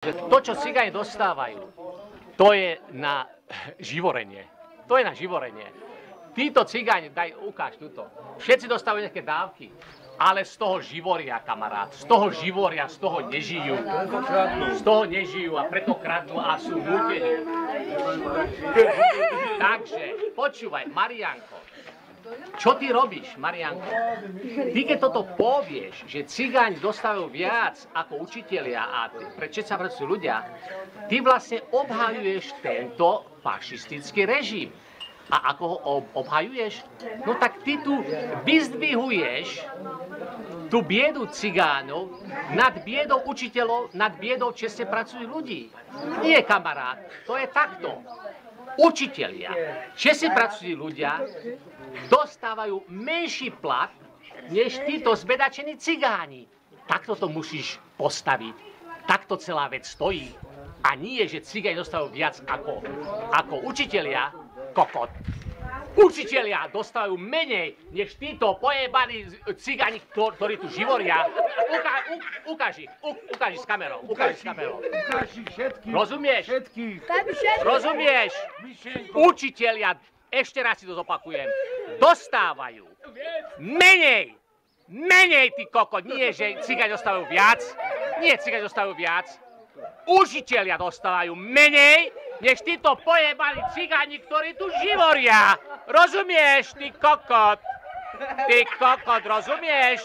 to, čo cigáni dostávajú, to je na živorenie. To je na živorenie. Títo cigáni, daj, ukáž túto. Všetci dostávajú nejaké dávky, ale z toho živoria, kamarát. Z toho živoria, z toho nežijú. Z toho nežijú a preto kradnú a sú nútení. Takže, počúvaj, Marianko, čo ty robíš, Marianko? Ty keď toto povieš, že cigáni dostávajú viac ako učitelia a sa pracujú ľudia, ty vlastne obhajuješ tento fašistický režim. A ako ho obhajuješ? No tak ty tu vyzdvihuješ tú biedu cigánov nad biedou učiteľov, nad biedou čestne pracujú ľudí. Nie, kamarát, to je takto. Učitelia, čestne pracujú ľudia, dostávajú menší plat, než títo zbedačení cigáni. Takto to musíš postaviť. Takto celá vec stojí. A nie, že cigáni dostávajú viac ako, ako učitelia, kokot. Učitelia dostávajú menej, než títo pojebaní cigáni, ktorí tu živoria. Uka, u, ukáži, u, ukáži s kamerou, ukáži s kamerou. Ukáži všetkých. Rozumieš? Všetkých. Rozumieš? Učitelia, ešte raz si to zopakujem, dostávajú menej, menej ty kokot, nie že cigáni dostávajú viac, nie cigáni dostávajú viac, učitelia dostávajú menej, než títo pojebali cigáni, ktorí tu živoria. Rozumieš, ty kokot? Ty kokot, rozumieš?